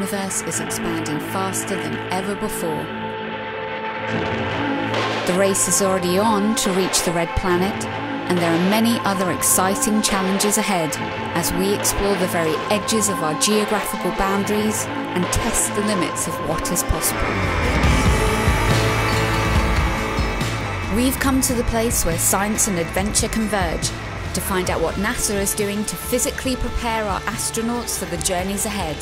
universe is expanding faster than ever before. The race is already on to reach the red planet, and there are many other exciting challenges ahead as we explore the very edges of our geographical boundaries and test the limits of what is possible. We've come to the place where science and adventure converge to find out what NASA is doing to physically prepare our astronauts for the journeys ahead.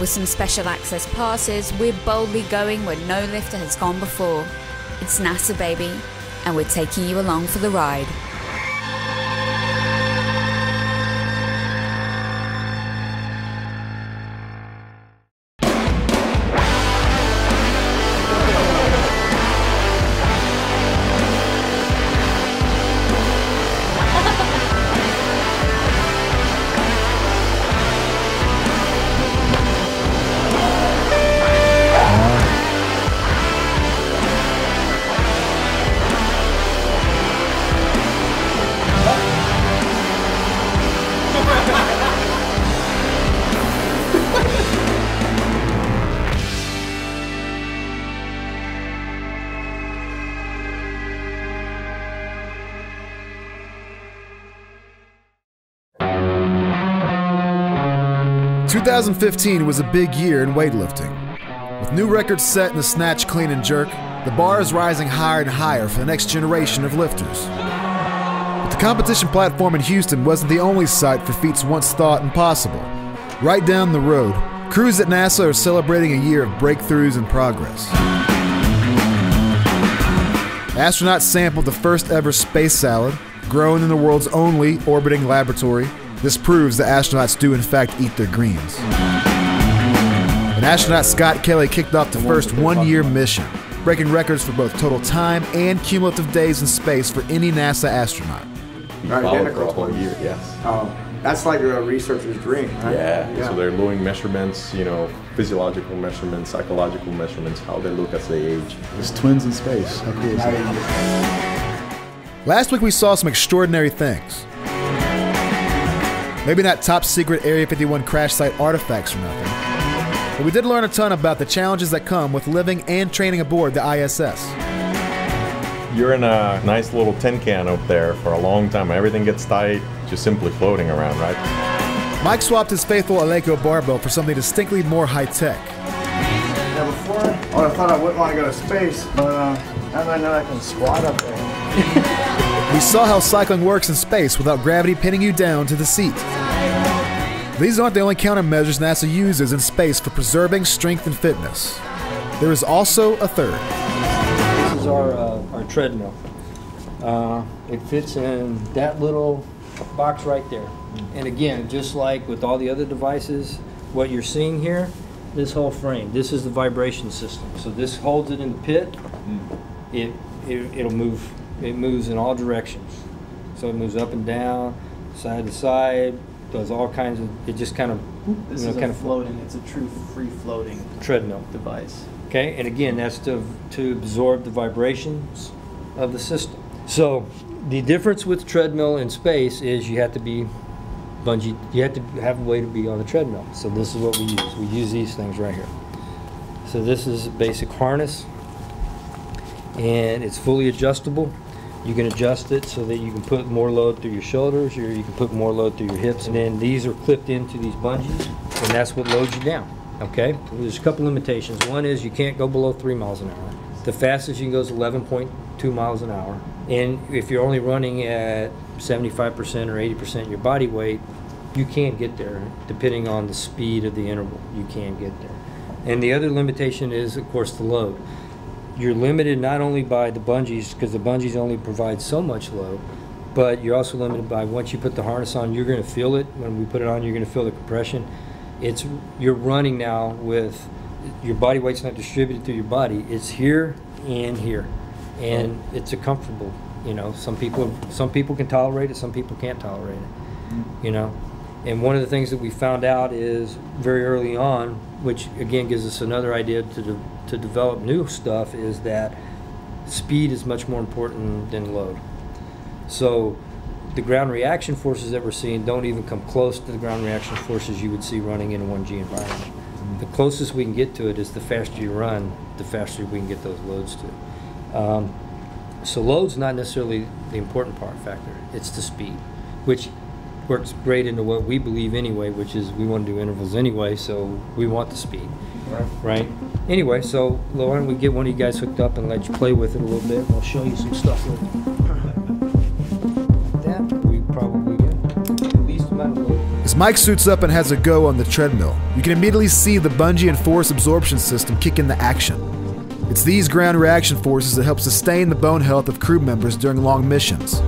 With some special access passes, we're boldly going where no lifter has gone before. It's NASA, baby, and we're taking you along for the ride. 2015 was a big year in weightlifting. With new records set in the snatch, clean, and jerk, the bar is rising higher and higher for the next generation of lifters. But the competition platform in Houston wasn't the only site for feats once thought impossible. Right down the road, crews at NASA are celebrating a year of breakthroughs and progress. Astronauts sampled the first ever space salad, grown in the world's only orbiting laboratory, this proves that astronauts do, in fact, eat their greens. And astronaut Scott Kelly kicked off the first one year mission, breaking records for both total time and cumulative days in space for any NASA astronaut. Identical. For a whole year, yes. Oh, that's like a researcher's dream, right? Yeah. yeah. So they're doing measurements, you know, physiological measurements, psychological measurements, how they look as they age. It's twins in space. How cool is that? Last week we saw some extraordinary things. Maybe not top secret Area 51 crash site artifacts or nothing. But we did learn a ton about the challenges that come with living and training aboard the ISS. You're in a nice little tin can up there for a long time. Everything gets tight, just simply floating around, right? Mike swapped his faithful Eleiko barbell for something distinctly more high tech. Yeah, before I thought I wouldn't want to go to space, but uh, now that I know I can squat up there. We saw how cycling works in space without gravity pinning you down to the seat. These aren't the only countermeasures NASA uses in space for preserving strength and fitness. There is also a third. This is our, uh, our treadmill. Uh, it fits in that little box right there. And again, just like with all the other devices, what you're seeing here, this whole frame, this is the vibration system. So this holds it in the pit. It, it, it'll move it moves in all directions. So it moves up and down, side to side, does all kinds of. It just kind of. This you know, is kind a of floating. It's a true free floating treadmill device. Okay, and again, that's to to absorb the vibrations of the system. So the difference with treadmill in space is you have to be bungee. You have to have a way to be on the treadmill. So this is what we use. We use these things right here. So this is a basic harness, and it's fully adjustable. You can adjust it so that you can put more load through your shoulders or you can put more load through your hips. And then these are clipped into these bungees and that's what loads you down. Okay? There's a couple limitations. One is you can't go below three miles an hour. The fastest you can go is 11.2 miles an hour. And if you're only running at 75% or 80% your body weight, you can get there depending on the speed of the interval. You can get there. And the other limitation is, of course, the load you're limited not only by the bungees because the bungees only provide so much load, but you're also limited by once you put the harness on, you're going to feel it. When we put it on, you're going to feel the compression. It's you're running now with your body weight's not distributed through your body. It's here and here, and it's a comfortable. You know, some people some people can tolerate it, some people can't tolerate it. You know, and one of the things that we found out is very early on, which again gives us another idea to de to develop new stuff, is that speed is much more important than load. So the ground reaction forces that we're seeing don't even come close to the ground reaction forces you would see running in a 1G environment. the closest we can get to it is the faster you run, the faster we can get those loads to. Um, so load's not necessarily the important part factor, it's the speed, which works great into what we believe anyway, which is we want to do intervals anyway, so we want the speed. Right? Anyway, so why don't we get one of you guys hooked up and let you play with it a little bit? I'll show you some stuff with that. We probably get the least amount of load. As Mike suits up and has a go on the treadmill, you can immediately see the bungee and force absorption system kick into action. It's these ground reaction forces that help sustain the bone health of crew members during long missions.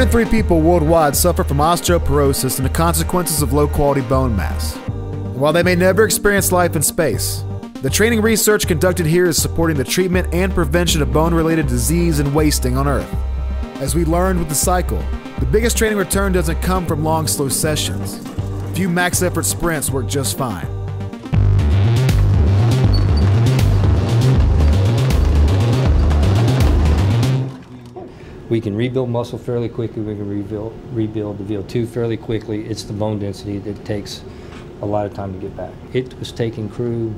One in three people worldwide suffer from osteoporosis and the consequences of low quality bone mass. While they may never experience life in space, the training research conducted here is supporting the treatment and prevention of bone related disease and wasting on Earth. As we learned with the cycle, the biggest training return doesn't come from long, slow sessions. A few max effort sprints work just fine. We can rebuild muscle fairly quickly. We can rebuild rebuild the VO2 fairly quickly. It's the bone density that takes a lot of time to get back. It was taking crew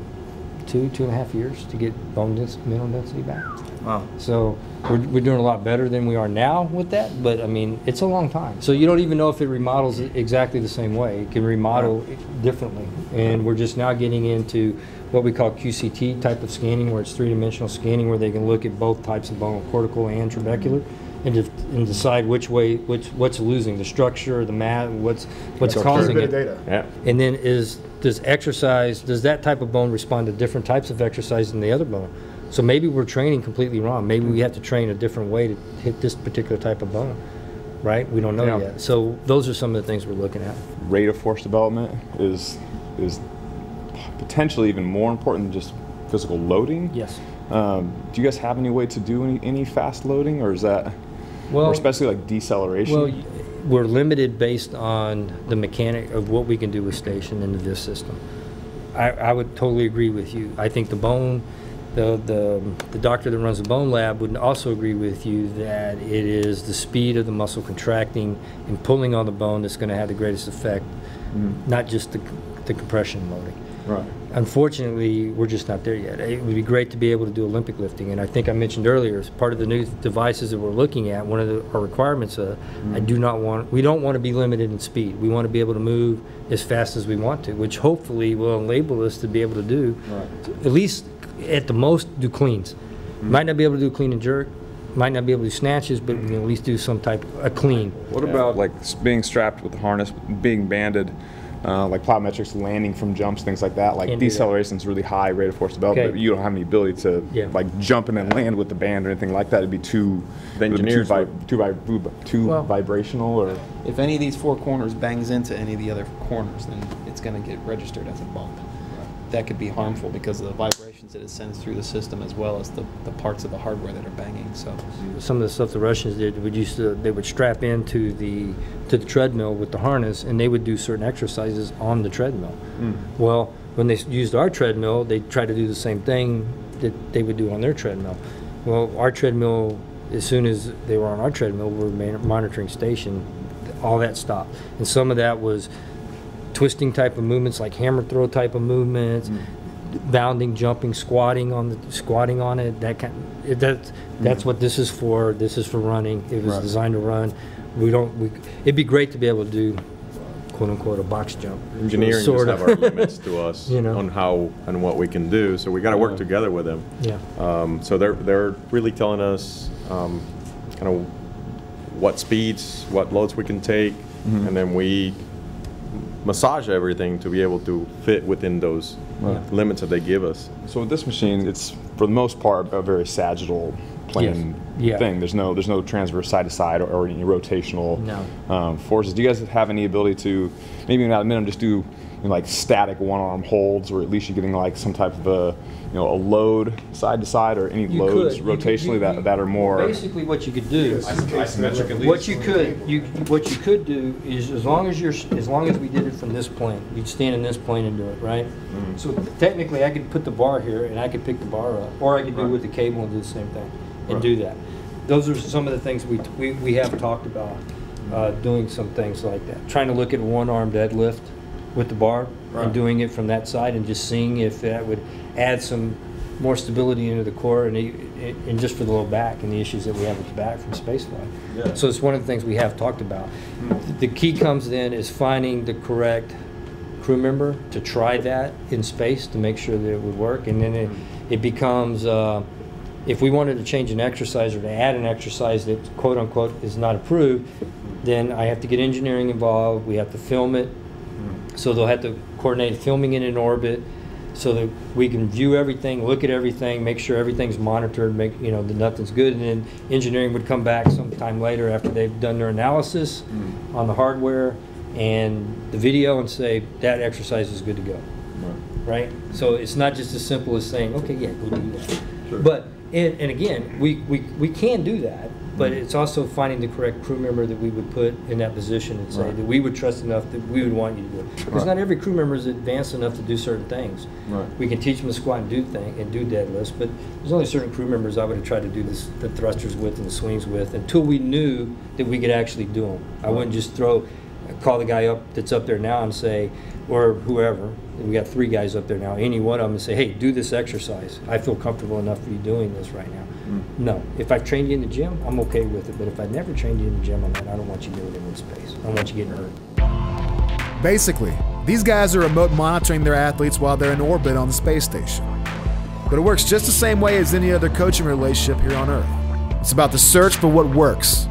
two two and a half years to get bone dens- mineral density back. Wow. So we're, we're doing a lot better than we are now with that, but I mean, it's a long time. So you don't even know if it remodels exactly the same way. It can remodel it differently. And we're just now getting into what we call QCT type of scanning, where it's three-dimensional scanning, where they can look at both types of bone, cortical and trabecular, and, def- and decide which way, which what's losing, the structure, the mat, what's what's Structure. causing Bit of it. data. Yeah. And then is, does exercise, does that type of bone respond to different types of exercise than the other bone? So maybe we're training completely wrong. Maybe we have to train a different way to hit this particular type of bone, right? We don't know Yeah. yet. So those are some of the things we're looking at. rate of force development is is potentially even more important than just physical loading. Yes. Um, do you guys have any way to do any, any fast loading, or is that, Well, or especially like deceleration? well, we're limited based on the mechanic of what we can do with station into this system. I, I would totally agree with you. I think the bone, the, the, the doctor that runs the bone lab would also agree with you that it is the speed of the muscle contracting and pulling on the bone that's going to have the greatest effect, mm-hmm. not just the, the compression loading. right. Unfortunately, we're just not there yet. It would be great to be able to do Olympic lifting, and I think I mentioned earlier, as part of the new devices that we're looking at, one of the, our requirements, uh, I do not want, we don't want to be limited in speed. We want to be able to move as fast as we want to, which hopefully will enable us to be able to do, at least at the most, do cleans. Might not be able to do clean and jerk, might not be able to do snatches, but we can at least do some type, of a clean. What about like being strapped with a harness, being banded, uh, like plyometrics, landing from jumps, things like that? Like Can't deceleration is really high rate of force development, Okay. but you don't have any ability to Yeah. like jump and then land with the band or anything like that. It'd be too, The it would be engineers too, vi- too, vi- too Well- vibrational or. If any of these four corners bangs into any of the other corners, then it's going to get registered as a bump. That could be harmful because of the vibrations that it sends through the system as well as the, the parts of the hardware that are banging. So some of the stuff the Russians did would used to they would strap into the to the treadmill with the harness and they would do certain exercises on the treadmill. Hmm. Well, when they used our treadmill, they tried to do the same thing that they would do on their treadmill. Well, our treadmill, as soon as they were on our treadmill, we were monitoring station. All that stopped, and some of that was twisting type of movements, like hammer throw type of movements, hmm. Bounding, jumping, squatting on the squatting on it. That kind. It, that that's what this is for. This is for running. It was Right. designed to run. We don't. We. It'd be great to be able to do, quote unquote, a box jump. Engineering just Sort have of. our limits to us You know. on how and what we can do. So we got to work together with them. Yeah. Um, so they're they're really telling us um, kind of what speeds, what loads we can take, Mm-hmm. and then we massage everything to be able to fit within those Right. limits that they give us. So with this machine, it's for the most part a very sagittal plane Yes. Yeah. thing. There's no there's no transverse side to side or, or any rotational No. um, forces. Do you guys have any ability to maybe not a minute just do you know, like static one arm holds, or at least you're getting like some type of a you know a load side to side or any You loads could. Rotationally you- that, you- that are more Basically, what you could do. isometric at What you could, you, what you could do is, as long as you're, as long as we did it from this plane, you'd stand in this plane and do it, right? So technically, I could put the bar here, and I could pick the bar up, or I could do it with the cable and do the same thing, and do that. Those are some of the things we, we, we have talked about, uh, doing some things like that. Trying to look at one-arm deadlift, with the bar Right. and doing it from that side and just seeing if that would add some more stability into the core and, and just for the low back and the issues that we have with the back from spaceflight. Yeah. So it's one of the things we have talked about. The key comes then is finding the correct crew member to try that in space to make sure that it would work. And then it, it becomes, uh, if we wanted to change an exercise or to add an exercise that quote unquote is not approved, then I have to get engineering involved. We have to film it. So they'll have to coordinate filming it in orbit so that we can view everything, look at everything, make sure everything's monitored, make, you know, that nothing's good. And then engineering would come back sometime later after they've done their analysis mm. on the hardware and the video and say, that exercise is good to go. Right? So it's not just as simple as saying, okay, yeah, go do that. But, and, and again, we, we, we can do that, but mm. it's also finding the correct crew member that we would put in that position and say Right. that we would trust enough that we would want you to do it. Because Right. not every crew member is advanced enough to do certain things. Right. We can teach them to squat and do thing and do deadlifts, but there's only certain crew members I would have tried to do this, the thrusters with and the swings with until we knew that we could actually do them. I wouldn't just throw, call the guy up that's up there now and say, or whoever, we got three guys up there now, any one of them and say, hey, do this exercise. I feel comfortable enough for you doing this right now. Mm-hmm. No, if I've trained you in the gym, I'm okay with it, but if I've never trained you in the gym on that, I don't want you doing it in space. I don't want you getting hurt. Basically, these guys are remote monitoring their athletes while they're in orbit on the space station. But it works just the same way as any other coaching relationship here on Earth. It's about the search for what works,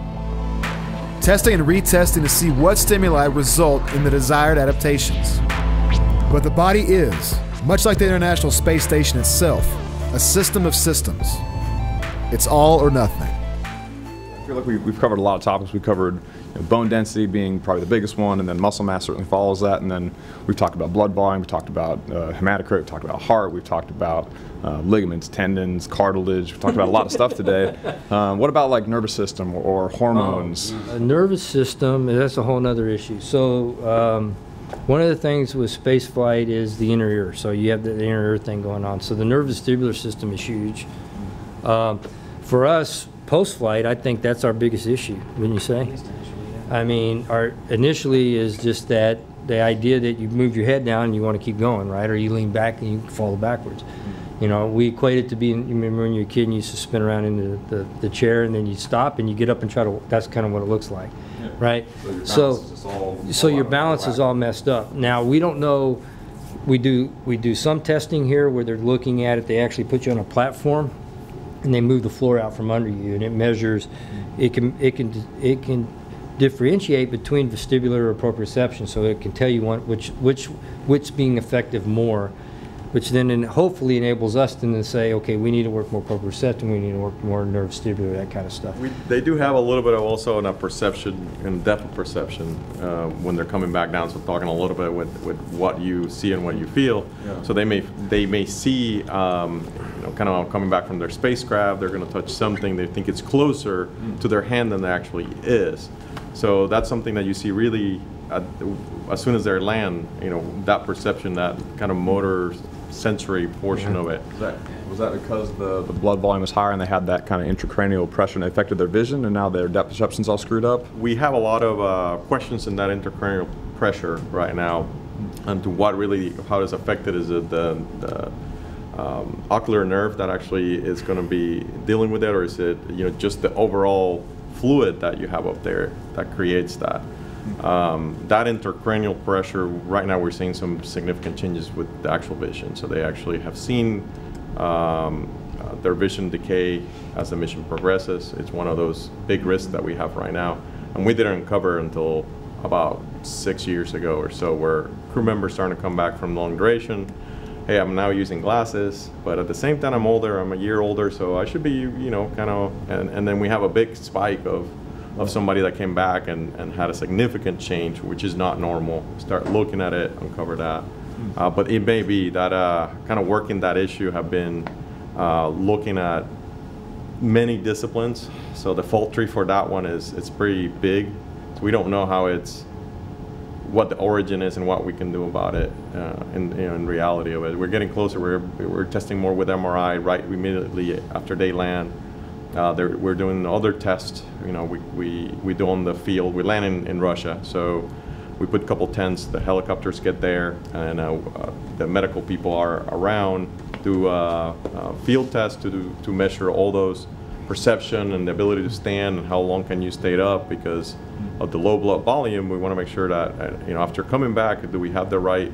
testing and retesting to see what stimuli result in the desired adaptations. But the body is, much like the International Space Station itself, a system of systems. It's all or nothing. I feel like we, we've covered a lot of topics. We covered you know, bone density being probably the biggest one, and then muscle mass certainly follows that. And then we've talked about blood volume, we've talked about uh, hematocrit, we've talked about heart, we've talked about uh, ligaments, tendons, cartilage. We've talked about a lot of stuff today. Um, what about like nervous system or, or hormones? A nervous system, that's a whole other issue. So, um, one of the things with space flight is the inner ear. So you have the inner ear thing going on. So the neurovestibular system is huge. Um, for us, post flight, I think that's our biggest issue, wouldn't you say? I mean, our initially is just that the idea that you move your head down and you want to keep going, right? Or you lean back and you fall backwards. You know, we equate it to being, you remember when you were a kid and you used to spin around in the, the, the chair and then you stop and you get up and try to, that's kind of what it looks like, right? So, so your balance is all messed up. Now, we don't know, we do, we do some testing here where they're looking at it, they actually put you on a platform and they move the floor out from under you and it measures, it can, it can, it can differentiate between vestibular or proprioception, so it can tell you one, which, which, which being effective more, which then en- hopefully enables us to then to say, okay, we need to work more proprioception, we need to work more neurovestibular, that kind of stuff. We, they do have a little bit of also in a perception and depth of perception uh, when they're coming back down. So talking a little bit with, with what you see and what you feel. So they may they may see um, you know kind of coming back from their spacecraft. They're going to touch something they think it's closer to their hand than it actually is. So that's something that you see really at, as soon as they land. You know that perception, that kind of motor sensory portion of it. Was that, was that because the, the blood volume was higher and they had that kind of intracranial pressure and it affected their vision and now their depth perception's all screwed up? we have a lot of uh, questions in that intracranial pressure right now and to what really how it's affected is it the, the um, ocular nerve that actually is going to be dealing with it or is it you know just the overall fluid that you have up there that creates that um, that intracranial pressure right now we're seeing some significant changes with the actual vision so they actually have seen um, uh, their vision decay as the mission progresses. It's one of those big risks that we have right now. And we didn't uncover until about six years ago or so, where crew members starting to come back from long duration. Hey, I'm now using glasses, but at the same time, I'm older. I'm a year older, so I should be, you know, kind of. And, and then we have a big spike of, of somebody that came back and, and had a significant change, which is not normal. Start looking at it, uncover that. Uh, but it may be that uh, kind of working that issue have been uh, looking at many disciplines. So the fault tree for that one is it's pretty big. So we don't know how it's what the origin is and what we can do about it uh, in, you know, in reality of it. We're getting closer. We're, we're testing more with MRI right immediately after they land. Uh, we're doing other tests. You know, we, we, we do on the field. We land in, in Russia, so we put a couple tents. The helicopters get there, and uh, uh, the medical people are around. Do uh, uh, field tests to do, to measure all those perception and the ability to stand and how long can you stay up because of the low blood volume. We want to make sure that uh, you know after coming back, do we have the right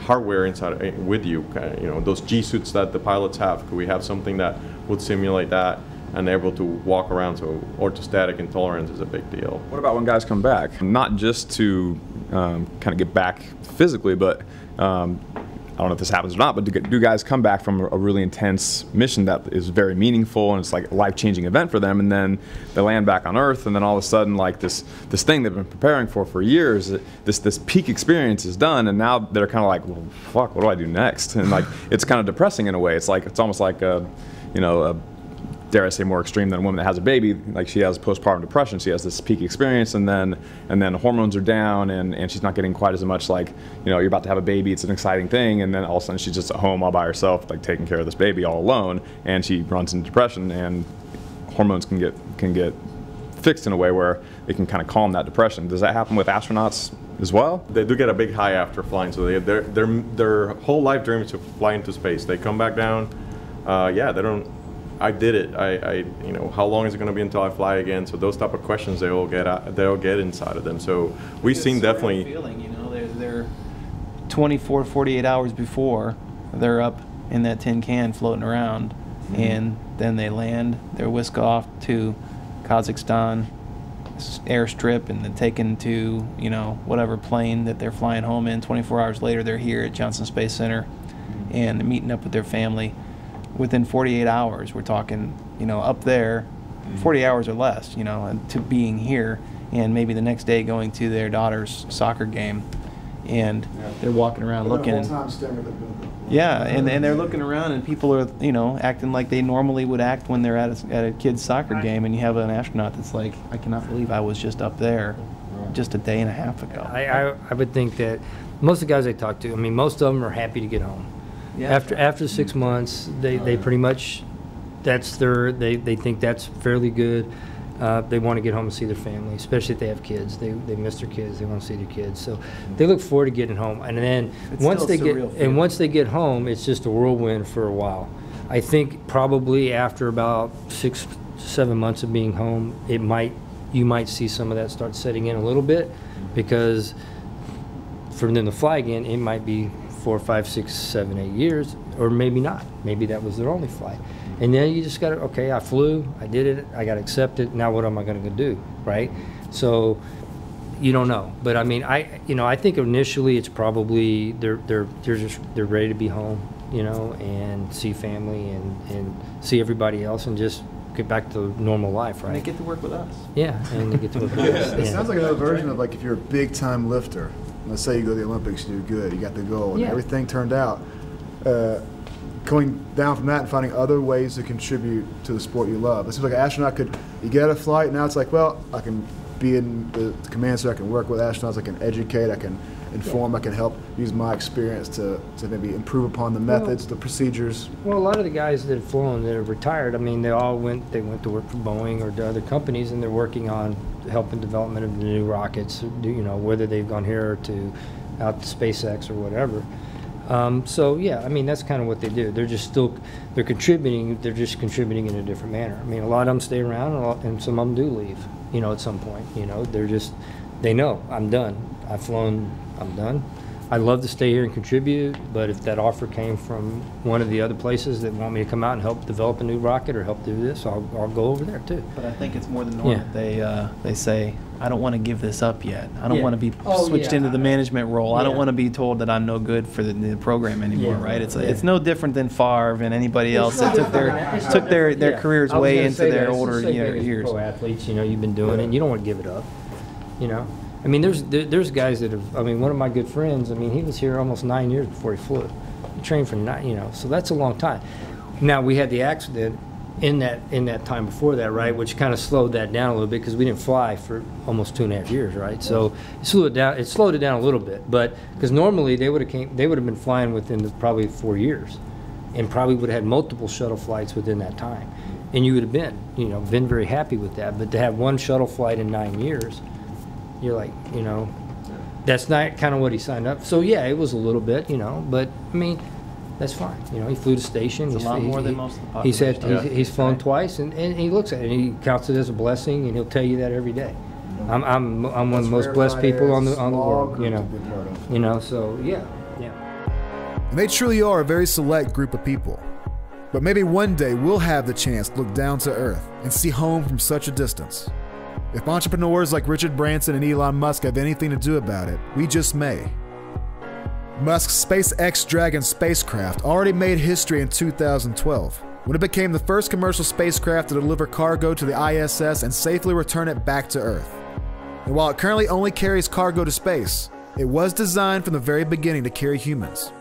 hardware inside uh, with you? You know those G suits that the pilots have. Could we have something that would simulate that? And able to walk around. So orthostatic intolerance is a big deal. What about when guys come back? Not just to um, kind of get back physically, but um, I don't know if this happens or not, but do, do guys come back from a really intense mission that is very meaningful and it's like a life-changing event for them, and then they land back on Earth, and then all of a sudden, like this this thing they've been preparing for for years, this this peak experience is done, and now they're kind of like, well, fuck, what do I do next? And like it's kind of depressing in a way. It's like it's almost like a, you know, a dare I say, more extreme than a woman that has a baby. Like she has postpartum depression, she has this peak experience, and then and then hormones are down, and, and she's not getting quite as much like you know you're about to have a baby, it's an exciting thing, and then all of a sudden she's just at home all by herself, like taking care of this baby all alone, and she runs into depression, and hormones can get can get fixed in a way where it can kind of calm that depression. Does that happen with astronauts as well? They do get a big high after flying, so they, their their their whole life dream is to fly into space. They come back down. Uh, yeah, they don't I did it. I, I, you know, how long is it going to be until I fly again? So those type of questions they all get out, they'll get inside of them. So we've seen definitely. Feeling, you know, they're, they're 24, 48 hours before they're up in that tin can floating around, mm-hmm. and then they land. They're whisked off to Kazakhstan airstrip and then taken to you know whatever plane that they're flying home in 24 hours later they're here at johnson space center mm-hmm. and meeting up with their family within 48 hours. We're talking, you know, up there, mm-hmm. 40 hours or less, you know, to being here, and maybe the next day going to their daughter's soccer game, and yeah. they're walking around looking. yeah, and, and they're looking around, and people are, you know, acting like they normally would act when they're at a, at a kid's soccer game, and you have an astronaut that's like, I cannot believe I was just up there just a day and a half ago. I, I, I would think that most of the guys I talk to, I mean, most of them are happy to get home. Yeah. After after six months, they, they pretty much that's their they, they think that's fairly good. Uh, they want to get home and see their family, especially if they have kids. They, they miss their kids. They want to see their kids. So they look forward to getting home. And then it's once they get and once they get home, it's just a whirlwind for a while. I think probably after about six seven months of being home, it might you might see some of that start setting in a little bit because for them to fly again, it might be four, five, six, seven, eight years, or maybe not. Maybe that was their only flight. And then you just got to, okay, I flew, I did it, I got accepted. Now what am I going to do, right? So you don't know. But I mean, I you know I think initially it's probably they're they're they're just they're ready to be home, you know, and see family and and see everybody else and just get back to normal life, right? And they get to work with us. Yeah, and they get to work with us. It sounds like another version of like if you're a big time lifter let's say you go to the Olympics, you do good, you got the goal, and yeah. everything turned out. Uh, going down from that and finding other ways to contribute to the sport you love. It seems like an astronaut could, you get a flight, now it's like, well, I can be in the command center, I can work with astronauts, I can educate, I can inform, I can help use my experience to, to maybe improve upon the methods, well, the procedures. Well, a lot of the guys that have flown that have retired, I mean, they all went, they went to work for Boeing or to other companies and they're working on helping development of the new rockets, you know, whether they've gone here to out to SpaceX or whatever. Um, so yeah, I mean that's kind of what they do. They're just still they're contributing. They're just contributing in a different manner. I mean, a lot of them stay around, and, lot, and some of them do leave. You know, at some point. You know, they're just they know I'm done. I've flown. I'm done. I'd love to stay here and contribute, but if that offer came from one of the other places that want me to come out and help develop a new rocket or help do this, I'll, I'll go over there too. But I think it's more than normal. Yeah. They uh, they say, I don't want to give this up yet. I don't yeah. want to be oh, switched yeah. into the management role. I don't want to be told that I'm no good for the, the program anymore. Right? It's it's no different than Favre and anybody else that took their took their their careers way into their older you know, years. Pro athletes, you know, you've been doing it. and You don't want to give it up. You know. I mean, there's there, there's guys that have. I mean, one of my good friends. I mean, he was here almost nine years before he flew. He trained for nine, you know, so that's a long time. Now we had the accident in that in that time before that, right, which kind of slowed that down a little bit because we didn't fly for almost two and a half years, right? So it slowed it down. It slowed it down a little bit, but because normally they would have came, they would have been flying within probably four years, and probably would have had multiple shuttle flights within that time, and you would have been, you know, been very happy with that. But to have one shuttle flight in nine years you're like, you know, that's not kind of what he signed up. So yeah, it was a little bit, you know, but I mean, that's fine. You know, he flew to station. It's a he's, lot he- more than most of the He said population. he's, he's flown twice, and, and he looks at it, and he counts it as a blessing, and he'll tell you that every day. I'm, I'm, I'm one of the most blessed people on the on the world, you know. You know, so yeah, yeah. And they truly are a very select group of people. But maybe one day we'll have the chance to look down to Earth and see home from such a distance. If entrepreneurs like Richard Branson and Elon Musk have anything to do about it, we just may. Musk's SpaceX Dragon spacecraft already made history in 2012 when it became the first commercial spacecraft to deliver cargo to the ISS and safely return it back to Earth. And while it currently only carries cargo to space, it was designed from the very beginning to carry humans.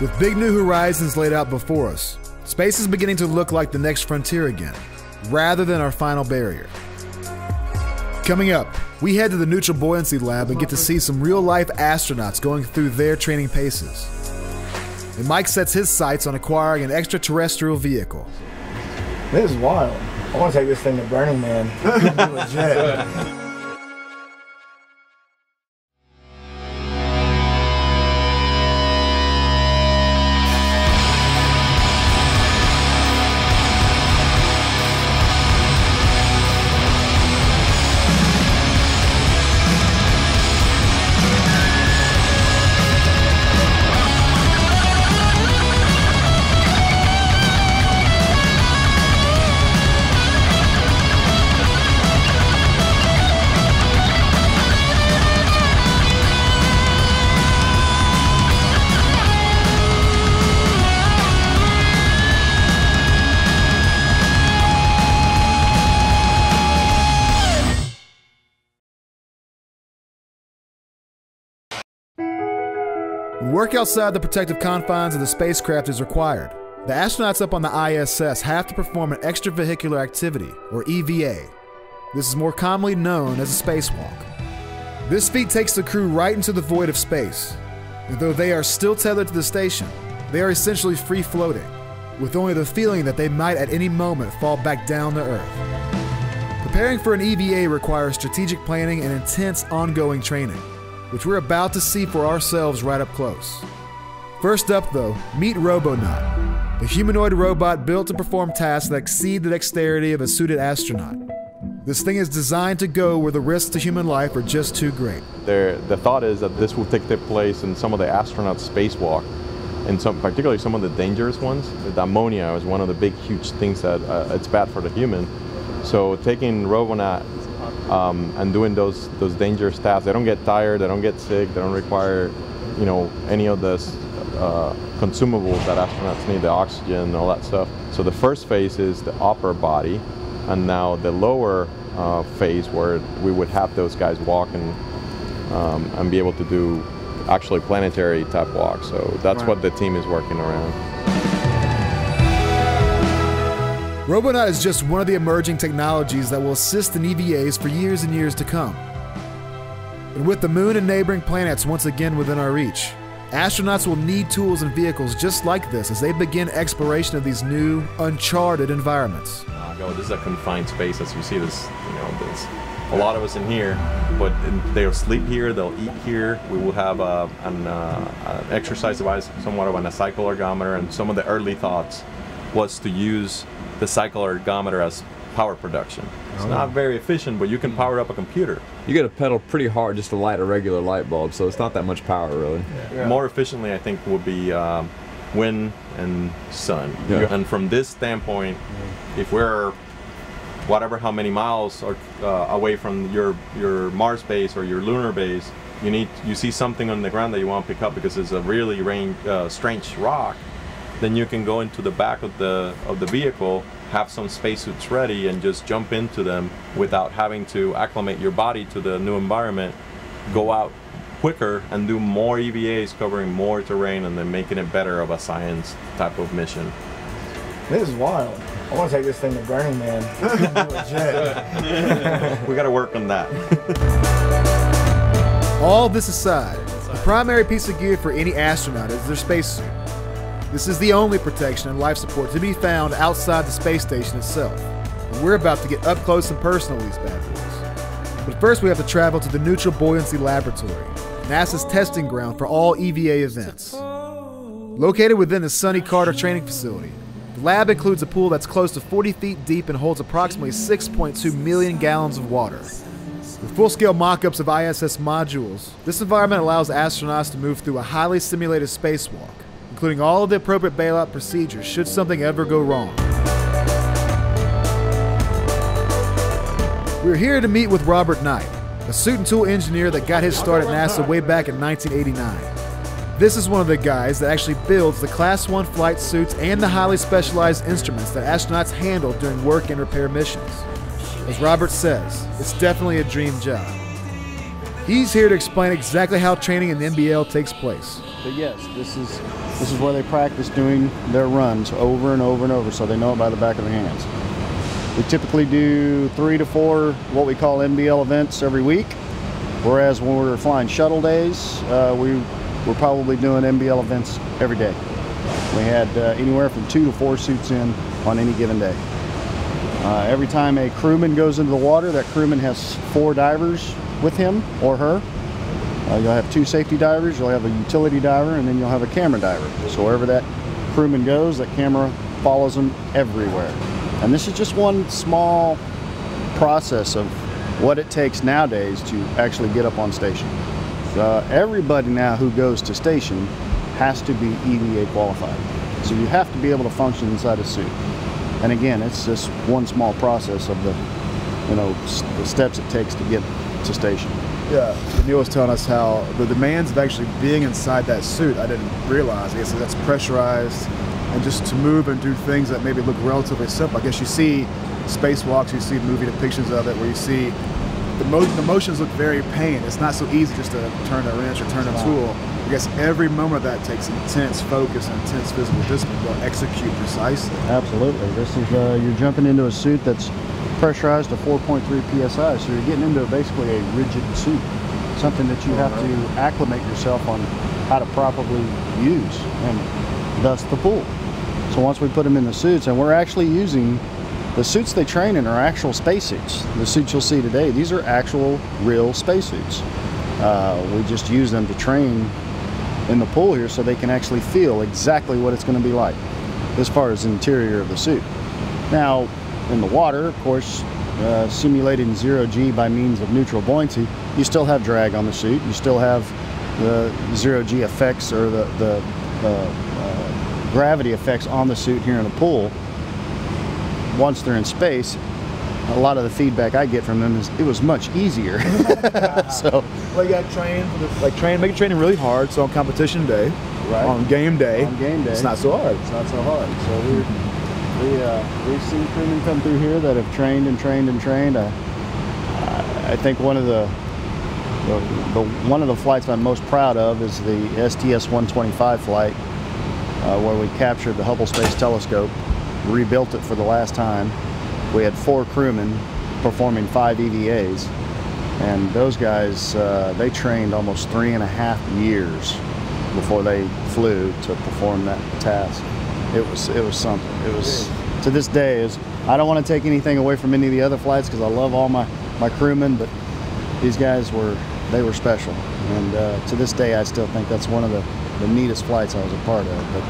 With big new horizons laid out before us, space is beginning to look like the next frontier again, rather than our final barrier. Coming up, we head to the Neutral Buoyancy Lab and get to see some real life astronauts going through their training paces. And Mike sets his sights on acquiring an extraterrestrial vehicle. This is wild. I want to take this thing to Burning Man. Legit. Work outside the protective confines of the spacecraft is required, the astronauts up on the ISS have to perform an extravehicular activity, or EVA. This is more commonly known as a spacewalk. This feat takes the crew right into the void of space, and though they are still tethered to the station, they are essentially free floating, with only the feeling that they might at any moment fall back down to Earth. Preparing for an EVA requires strategic planning and intense ongoing training, which we're about to see for ourselves right up close. First up, though, meet Robonaut, a humanoid robot built to perform tasks that exceed the dexterity of a suited astronaut. This thing is designed to go where the risks to human life are just too great. There, the thought is that this will take the place in some of the astronauts' spacewalk, and some, particularly some of the dangerous ones. The ammonia is one of the big, huge things that uh, it's bad for the human. So taking Robonaut um, and doing those those dangerous tasks, they don't get tired, they don't get sick, they don't require, you know, any of the uh, consumables that astronauts need, the oxygen, and all that stuff. So the first phase is the upper body, and now the lower uh, phase where we would have those guys walk and um, and be able to do actually planetary type walks. So that's what the team is working around. Robonaut is just one of the emerging technologies that will assist in EVAs for years and years to come. And with the moon and neighboring planets once again within our reach, astronauts will need tools and vehicles just like this as they begin exploration of these new, uncharted environments. Uh, this is a confined space, as you see. This, you know, there's a lot of us in here, but they'll sleep here, they'll eat here. We will have uh, an, uh, an exercise device, somewhat of an, a cycle ergometer, and some of the early thoughts was to use the cycle ergometer as power production. It's not very efficient, but you can power up a computer You got to pedal pretty hard just to light a regular light bulb, so it's not that much power really. more efficiently. I think would be um, wind and sun. Yeah. And from this standpoint, if we're whatever how many miles or uh, away from your your Mars base or your lunar base, you need you see something on the ground that you want to pick up because it's a really range, uh, strange rock. Then you can go into the back of the of the vehicle, have some spacesuits ready, and just jump into them without having to acclimate your body to the new environment. Go out quicker and do more EVAs covering more terrain and then making it better of a science type of mission. This is wild. I want to take this thing to Burning Man. Legit. We got to work on that. All this aside, the primary piece of gear for any astronaut is their spacesuit. This is the only protection and life support to be found outside the space station itself. And we're about to get up close and personal with these bad boys. But first, we have to travel to the Neutral Buoyancy Laboratory, NASA's testing ground for all EVA events. Located within the Sonny Carter Training Facility, the lab includes a pool that's close to 40 feet deep and holds approximately 6.2 million gallons of water. With full scale mock ups of ISS modules, this environment allows astronauts to move through a highly simulated spacewalk, including all of the appropriate bailout procedures should something ever go wrong. We're here to meet with Robert Knight, a suit and tool engineer that got his start at NASA way back in 1989. This is one of the guys that actually builds the Class 1 flight suits and the highly specialized instruments that astronauts handle during work and repair missions. As Robert says, it's definitely a dream job. He's here to explain exactly how training in the NBL takes place. But yes, this is this is where they practice doing their runs over and over and over, so they know it by the back of their hands. We typically do three to four what we call NBL events every week, whereas when we're flying shuttle days, uh, we we're probably doing NBL events every day. We had uh, anywhere from two to four suits in on any given day. Uh, every time a crewman goes into the water, that crewman has four divers with him or her. Uh, you'll have two safety divers, you'll have a utility diver, and then you'll have a camera diver. So wherever that crewman goes, that camera follows them everywhere. And this is just one small process of what it takes nowadays to actually get up on station. Uh, everybody now who goes to station has to be EVA qualified. So you have to be able to function inside a suit. And again, it's just one small process of the, you know, the steps it takes to get to station. Yeah, Neil was telling us how the demands of actually being inside that suit, I didn't realize. I guess that's pressurized, and just to move and do things that maybe look relatively simple. I guess you see spacewalks, you see movie depictions of it, where you see the, mo- the motions look very pain. It's not so easy just to turn a wrench or turn a tool. I guess every moment of that takes intense focus and intense physical discipline to execute precisely. Absolutely. This is, uh, you're jumping into a suit that's pressurized to 4.3 psi, so you're getting into basically a rigid suit. Something that you have to acclimate yourself on how to properly use, and thus the pool. So once we put them in the suits, and we're actually using the suits they train in are actual spacesuits. The suits you'll see today, these are actual, real spacesuits. Uh, we just use them to train in the pool here so they can actually feel exactly what it's going to be like as far as the interior of the suit. Now, in the water, of course, uh, simulating zero G by means of neutral buoyancy, you still have drag on the suit. You still have the zero G effects or the, the uh, uh, gravity effects on the suit here in the pool. Once they're in space, a lot of the feedback I get from them is it was much easier. so, Well, you got to train, like train, make training really hard. So on competition day, Right. on game day, On game day. it's not so hard. It's not so hard. So we we uh, we've seen crewmen come through here that have trained and trained and trained. I, I think one of the, the the one of the flights I'm most proud of is the STS-125 flight, uh, where we captured the Hubble Space Telescope, rebuilt it for the last time. We had four crewmen performing five EVAs, and those guys uh, they trained almost three and a half years before they flew to perform that task. It was it was something. It was to this day is I don't want to take anything away from any of the other flights because I love all my my crewmen, but these guys were they were special, and uh, to this day I still think that's one of the, the neatest flights I was a part of. But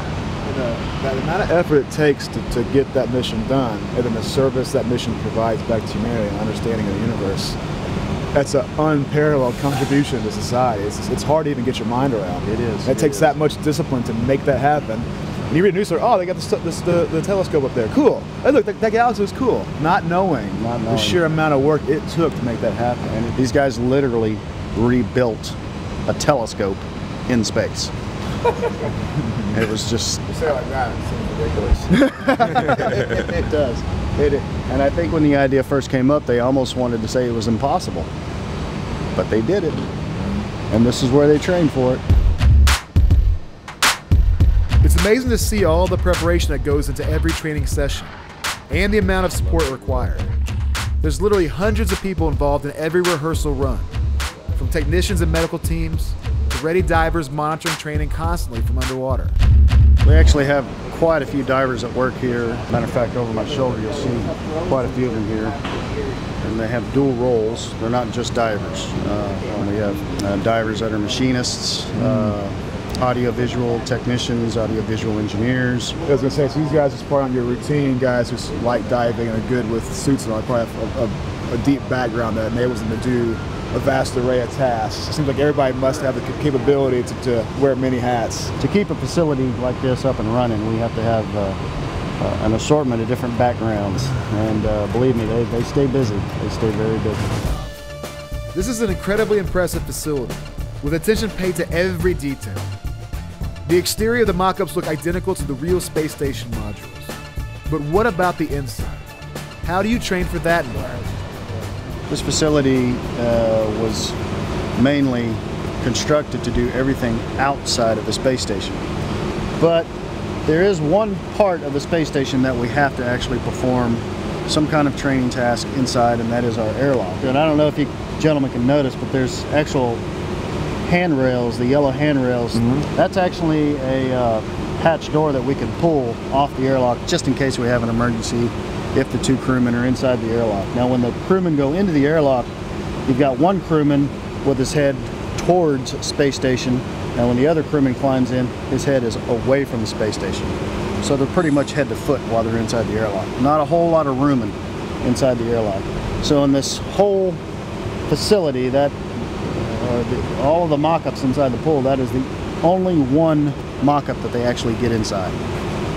the, the amount of effort it takes to, to get that mission done, and then the service that mission provides back to humanity and understanding of the universe, that's an unparalleled contribution to society. It's, it's hard to even get your mind around. It is, It, it takes is. that much discipline to make that happen. And you read a news story, oh, they got the, this, the, the telescope up there. Cool. Hey, look, that, that galaxy was cool. Not knowing, Not the sheer amount of work it took to make that happen. and these guys literally rebuilt a telescope in space. it was just say it like that, it seems ridiculous. it does. It, and I think when the idea first came up, they almost wanted to say it was impossible. But they did it. And this is where they trained for it. Amazing to see all the preparation that goes into every training session and the amount of support required. There's literally hundreds of people involved in every rehearsal run, from technicians and medical teams to ready divers monitoring training constantly from underwater. We actually have quite a few divers at work here. Matter of fact, over my shoulder, you'll see quite a few of them here. and they have dual roles. They're not just divers. Uh, we have uh, divers that are machinists, uh, audiovisual technicians, audiovisual engineers. I was gonna say, so these guys just part on your routine, guys who s- like diving and are good with suits and all, probably have a, a, a deep background that enables them to do a vast array of tasks. It seems like everybody must have the capability to, to wear many hats. To keep a facility like this up and running, we have to have uh, uh, an assortment of different backgrounds. And uh, believe me, they, they stay busy. They stay very busy. This is an incredibly impressive facility, with attention paid to every detail. The exterior of the mock-ups look identical to the real space station modules. But what about the inside? How do you train for that environment? This facility uh, was mainly constructed to do everything outside of the space station. But there is one part of the space station that we have to actually perform some kind of training task inside, and that is our airlock. And I don't know if you gentlemen can notice, but there's actual handrails, the yellow handrails. That's actually a uh, hatch door that we can pull off the airlock just in case we have an emergency if the two crewmen are inside the airlock. Now, when the crewmen go into the airlock, you've got one crewman with his head towards space station, and when the other crewman climbs in, his head is away from the space station. So they're pretty much head to foot while they're inside the airlock. Not a whole lot of rooming inside the airlock. So in this whole facility, that uh, the, all of the mock-ups inside the pool, that is the only one mock-up that they actually get inside.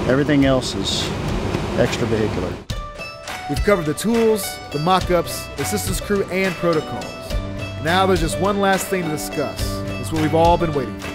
Everything else is extravehicular. We've covered the tools, the mock-ups, the systems crew, and protocols. Now there's just one last thing to discuss. It's what we've all been waiting for.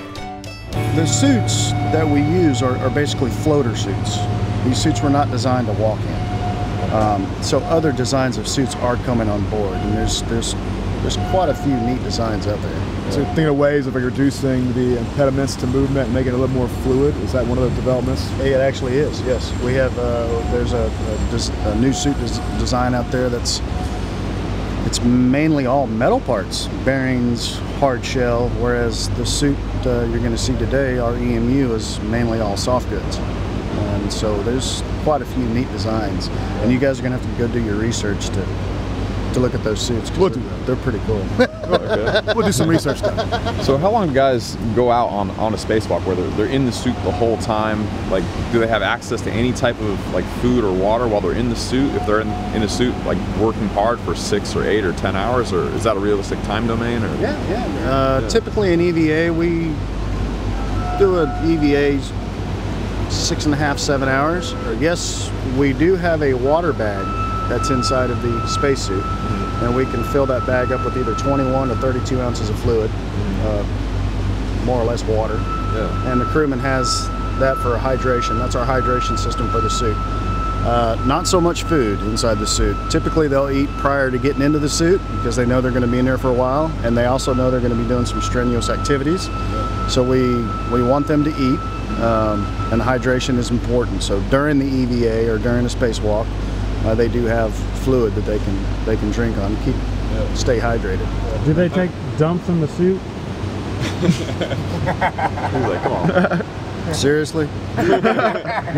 The suits that we use are, are basically floater suits. These suits were not designed to walk in. Um, so other designs of suits are coming on board, and there's there's there's quite a few neat designs out there. So thinking of ways of reducing the impediments to movement and making it a little more fluid. Is that one of the developments? It actually is, yes. We have uh, there's a, a, a new suit des- design out there that's it's mainly all metal parts, bearings, hard shell, whereas the suit uh, you're going to see today, our EMU, is mainly all soft goods. And so there's quite a few neat designs, and you guys are going to have to go do your research to to look at those suits. 'cause We'll do they're, they're pretty cool. We'll do some research then. So how long do guys go out on, on a spacewalk where they're, they're in the suit the whole time? Like, do they have access to any type of like food or water while they're in the suit? If they're in, in a suit, like working hard for six or eight or ten hours, or is that a realistic time domain? Or Yeah, yeah. Uh, Typically in EVA, we do an EVA six and a half, seven hours. Yes, we do have a water bag that's inside of the spacesuit, and we can fill that bag up with either 21 or 32 ounces of fluid, uh, more or less water. Yeah. And the crewman has that for hydration. That's our hydration system for the suit. Uh, not so much food inside the suit. Typically, they'll eat prior to getting into the suit because they know they're going to be in there for a while, and they also know they're going to be doing some strenuous activities. So we we want them to eat, um, and hydration is important. So during the EVA or during a spacewalk, uh, they do have fluid that they can they can drink on to keep stay hydrated. Do they take dumps in the suit? He's like, come on. Seriously? yeah.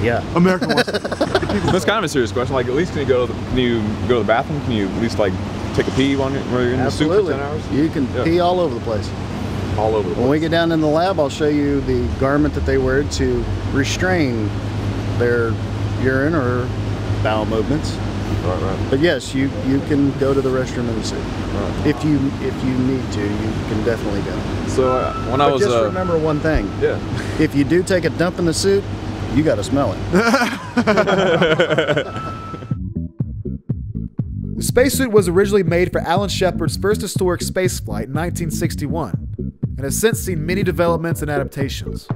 yeah. American wants That's kind of a serious question. Like, at least can you go to the, can you go to the bathroom? Can you at least like take a pee when you're, in Absolutely. the suit for ten hours? You can Yeah. pee all over the place. All over the When we get down in the lab, I'll show you the garment that they wear to restrain their urine or bowel movements. Right, right. But yes, you, you can go to the restroom in the suit. Right. If you if you need to, you can definitely go. So uh, when I was just uh, remember one thing: yeah. if you do take a dump in the suit, you got to smell it. The spacesuit was originally made for Alan Shepard's first historic spaceflight in 1961 and has since seen many developments and adaptations.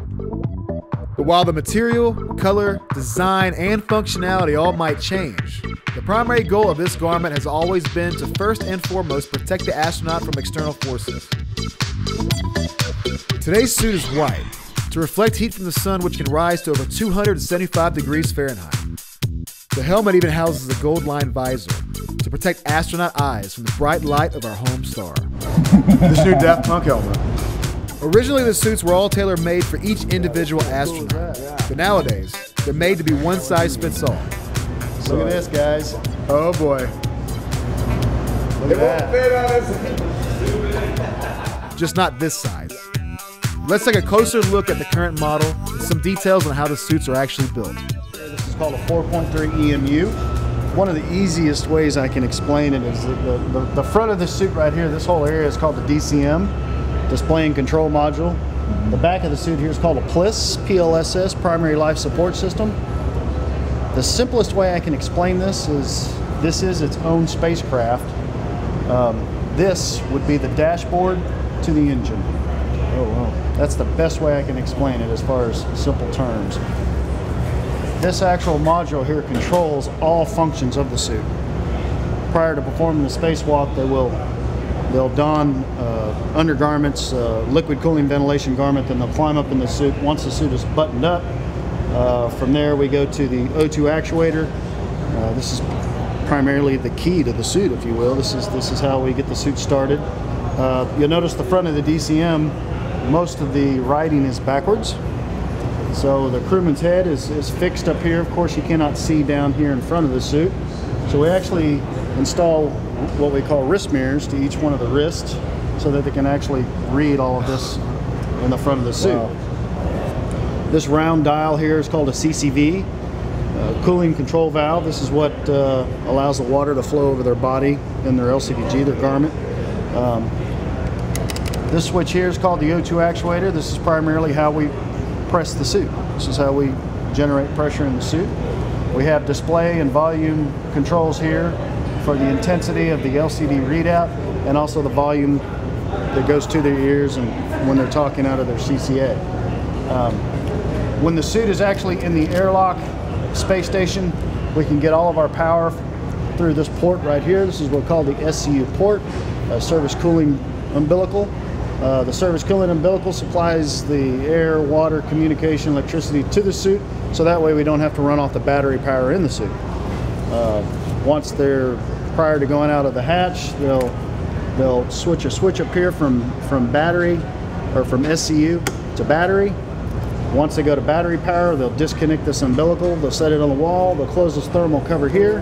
But while the material, color, design, and functionality all might change, the primary goal of this garment has always been to first and foremost protect the astronaut from external forces. Today's suit is white to reflect heat from the sun, which can rise to over 275 degrees Fahrenheit. The helmet even houses a gold lined visor to protect astronaut eyes from the bright light of our home star. This new Daft Punk helmet. Originally, the suits were all tailor made for each individual astronaut, but nowadays, they're made to be one size fits all. Look at this, guys. Oh boy. Look at that. Just not this size. Let's take a closer look at the current model and some details on how the suits are actually built. This is called a 4.3 EMU. One of the easiest ways I can explain it is that the, the, the front of the suit right here, this whole area is called the DCM, Display and Control Module. The back of the suit here is called a PLIS, PLSS, Primary Life Support System. The simplest way I can explain this is this is its own spacecraft. Um, this would be the dashboard to the engine. Oh, wow. That's the best way I can explain it as far as simple terms. This actual module here controls all functions of the suit. Prior to performing the spacewalk, they will they'll don uh, undergarments, uh, liquid cooling ventilation garment, then they'll climb up in the suit. Once the suit is buttoned up, uh, from there we go to the O2 actuator. Uh, this is primarily the key to the suit, if you will. This is this is how we get the suit started. Uh, you'll notice the front of the DCM, most of the writing is backwards. So the crewman's head is, is fixed up here. Of course, you cannot see down here in front of the suit. So we actually install what we call wrist mirrors to each one of the wrists so that they can actually read all of this in the front of the suit. This round dial here is called a CCV, uh, cooling control valve. This is what uh, allows the water to flow over their body in their LCVG, their garment. Um, this switch here is called the O2 actuator. This is primarily how we press the suit. This is how we generate pressure in the suit. We have display and volume controls here for the intensity of the LCD readout and also the volume that goes to their ears and when they're talking out of their CCA. Um, when the suit is actually in the airlock space station, we can get all of our power through this port right here. This is what we call the SCU port, a service cooling umbilical. Uh, the service cooling umbilical supplies the air, water, communication, electricity to the suit, so that way we don't have to run off the battery power in the suit. Uh, once they're prior to going out of the hatch, they'll they'll switch a switch up here from from battery or from SCU to battery. Once they go to battery power, they'll disconnect this umbilical, they'll set it on the wall, they'll close this thermal cover here,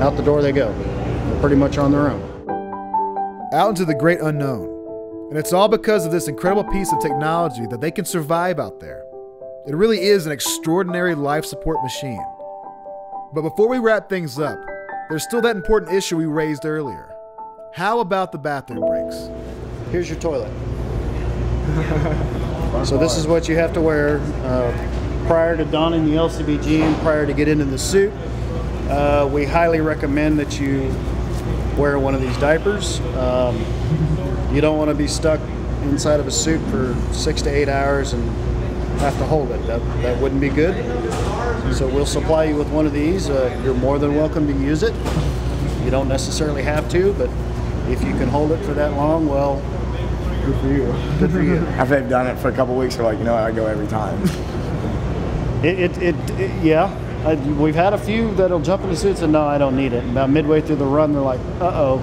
out the door they go. They're pretty much on their own. Out into the great unknown. And it's all because of this incredible piece of technology that they can survive out there. It really is an extraordinary life support machine. But before we wrap things up, there's still that important issue we raised earlier. How about the bathroom breaks? Here's your toilet. so this is what you have to wear uh, prior to donning the LCVG and prior to get into the suit. Uh, we highly recommend that you wear one of these diapers. Um, you don't want to be stuck inside of a suit for six to eight hours and have to hold it. That, that wouldn't be good. So we'll supply you with one of these. Uh, you're more than welcome to use it. You don't necessarily have to, but if you can hold it for that long, well, good for you. Good for you. After they've done it for a couple weeks, they're like, you know what, I go every time. It, it, it, it yeah. I, we've had a few that'll jump into suits and no, I don't need it. About midway through the run, they're like, uh oh.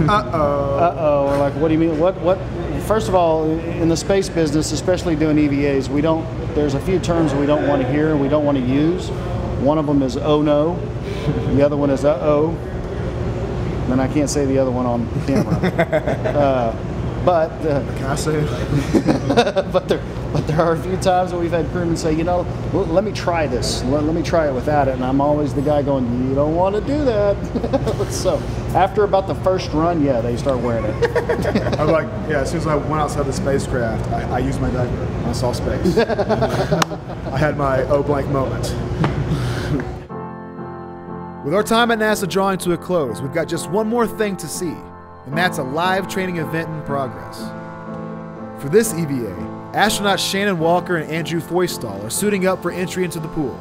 Uh oh. Uh oh. Or like, what do you mean? What, what? First of all, in the space business, especially doing EVAs, we don't, there's a few terms we don't want to hear and we don't want to use. One of them is oh no. The other one is uh oh. And I can't say the other one on camera. uh, but uh, Can I say but there but there are a few times that we've had crewmen say, you know, let me try this. Let, let me try it without it. And I'm always the guy going, you don't want to do that. so after about the first run, yeah, they start wearing it. I'm like, yeah, as soon as I went outside the spacecraft, I, I used my diaper. I saw space. I had my oh blank moment. With our time at NASA drawing to a close, we've got just one more thing to see, and that's a live training event in progress. For this EVA, astronauts Shannon Walker and Andrew Feustel are suiting up for entry into the pool.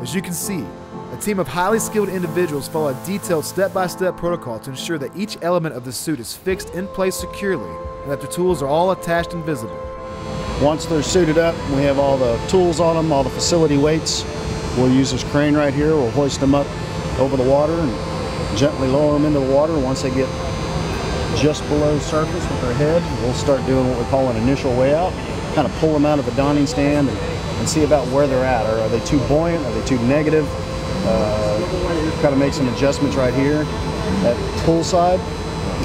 As you can see, a team of highly skilled individuals follow a detailed step by step protocol to ensure that each element of the suit is fixed in place securely and that the tools are all attached and visible. Once they're suited up, we have all the tools on them, all the facility weights. We'll use this crane right here. We'll hoist them up over the water and gently lower them into the water. Once they get just below surface with their head, we'll start doing what we call an initial weigh out. Kind of pull them out of the donning stand and, and see about where they're at. Are, are they too buoyant? Are they too negative? Uh, Got to make some adjustments right here at poolside.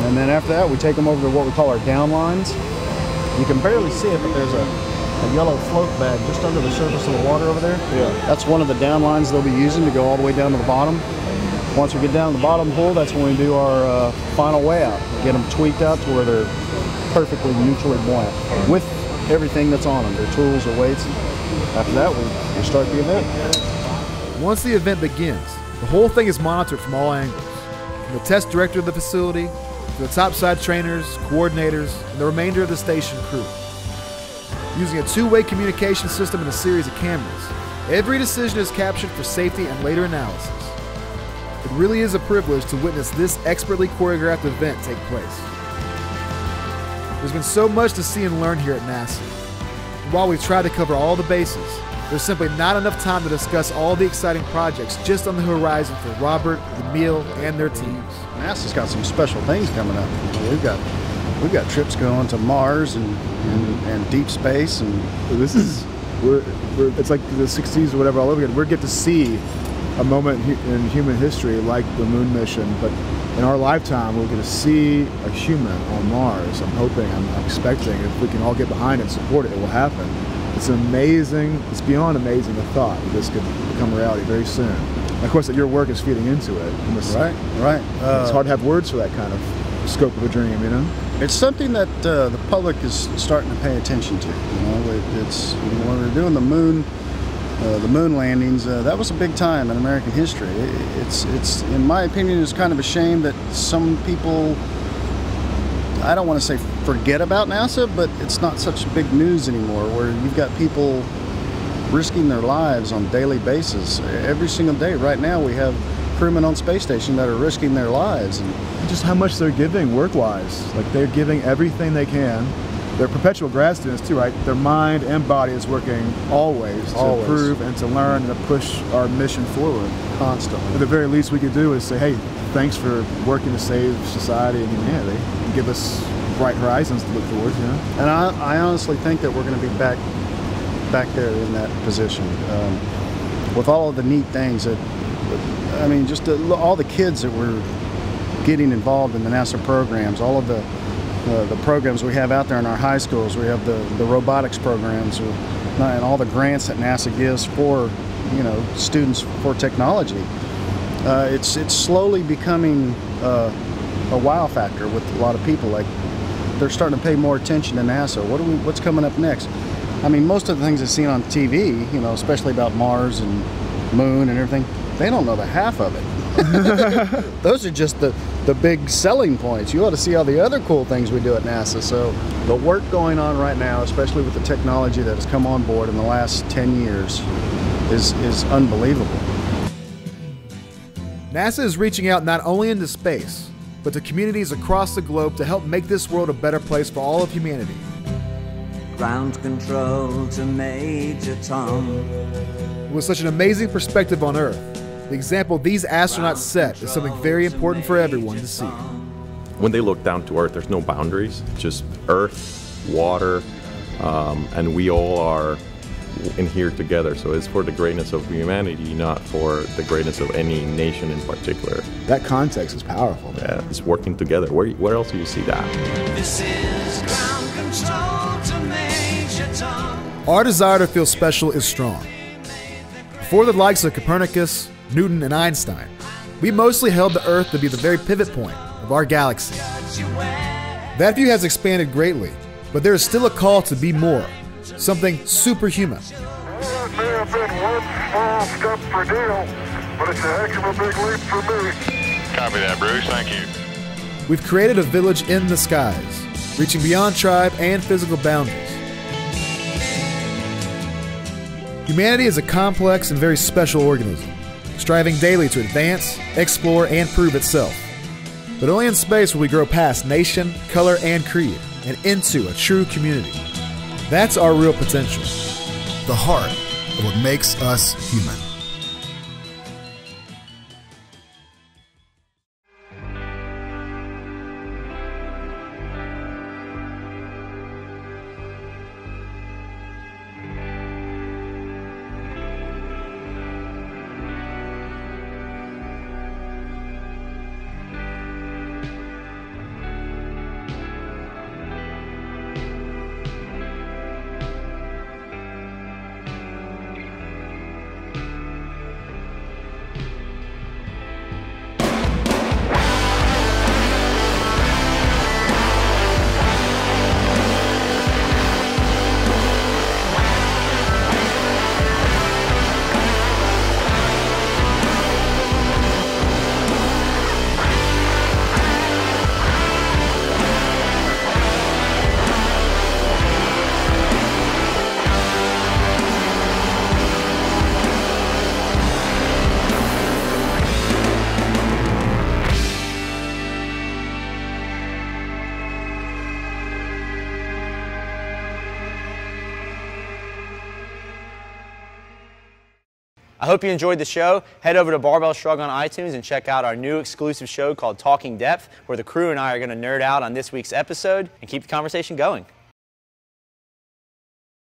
And then after that, we take them over to what we call our down lines. You can barely see it, but there's a, a yellow float bag just under the surface of the water over there. Yeah. That's one of the down lines they'll be using to go all the way down to the bottom. Once we get down to the bottom hole, that's when we do our uh, final weigh out. Get them tweaked out to where they're perfectly neutrally buoyant with everything that's on them, their tools, their weights. After that, we, we start the event. Once the event begins, the whole thing is monitored from all angles. From the test director of the facility, to the topside trainers, coordinators, and the remainder of the station crew. Using a two-way communication system and a series of cameras, every decision is captured for safety and later analysis. It really is a privilege to witness this expertly choreographed event take place. There's been so much to see and learn here at NASA. And while we've tried to cover all the bases, there's simply not enough time to discuss all the exciting projects just on the horizon for Robert, Emil, and their teams. NASA's got some special things coming up. We've got we've got trips going to Mars and, and, and deep space and This is we're, we're it's like the 60s or whatever all over again. We get to see a moment in human history like the moon mission, but in our lifetime we're going to see a human on Mars. I'm hoping, I'm, expecting, if we can all get behind it and support it, it will happen. It's amazing. It's beyond amazing the thought that this could become reality very soon. And of course, that your work is feeding into it. Right, right. it's hard to have words for that kind of scope of a dream, you know. It's something that uh, the public is starting to pay attention to. You know, it, it's when we were doing the moon, uh, the moon landings. Uh, that was a big time in American history. It, it's, it's, in my opinion, it's kind of a shame that some people. I don't want to say forget about NASA, but it's not such big news anymore. Where you've got people risking their lives on daily basis every single day. Right now, we have crewmen on space station that are risking their lives and just how much they're giving work-wise. Like they're giving everything they can. They're perpetual grad students too, right? Their mind and body is working always to improve and to learn and to push our mission forward. constantly. At the very least we could do is say, hey, thanks for working to save society and humanity and give us bright horizons to look towards, you know? And I, I honestly think that we're going to be back back there in that position um, with all of the neat things that I mean, just the, all the kids that we're getting involved in the NASA programs, all of the the programs we have out there in our high schools. We have the, the robotics programs and all the grants that NASA gives for you know students for technology. Uh, it's it's slowly becoming uh, a wow factor with a lot of people. Like they're starting to pay more attention to NASA. What we? What's coming up next? I mean, most of the things they've seen on TV, you know, especially about Mars and Moon and everything, they don't know the half of it. Those are just the the big selling points. You ought to see all the other cool things we do at NASA. So the work going on right now, especially with the technology that has come on board in the last 10 years, is is unbelievable. NASA is reaching out not only into space, but to communities across the globe to help make this world a better place for all of humanity. Ground control to Major Tom. With such an amazing perspective on Earth, the example these astronauts set is something very important for everyone to see. When they look down to Earth, there's no boundaries, just Earth, water, um, and we all are in here together. So it's for the greatness of humanity, not for the greatness of any nation in particular. That context is powerful. Man. Yeah, it's working together. Where, where else do you see that? This is ground control to Major Tom. Our desire to feel special is strong. Before the likes of Copernicus, Newton, and Einstein, we mostly held the Earth to be the very pivot point of our galaxy. That view has expanded greatly, but there is still a call to be more, something superhuman. It may have been one small step for Neil, but it's a heck of a big leap for me. Copy that, Bruce. Thank you. We've created a village in the skies, reaching beyond tribe and physical boundaries. Humanity is a complex and very special organism, striving daily to advance, explore, and prove itself. But only in space will we grow past nation, color, and creed, and into a true community. That's our real potential. The heart of what makes us human. Hope you enjoyed the show. Head over to Barbell Shrugged on iTunes and check out our new exclusive show called Talking Depth, where the crew and I are going to nerd out on this week's episode and keep the conversation going.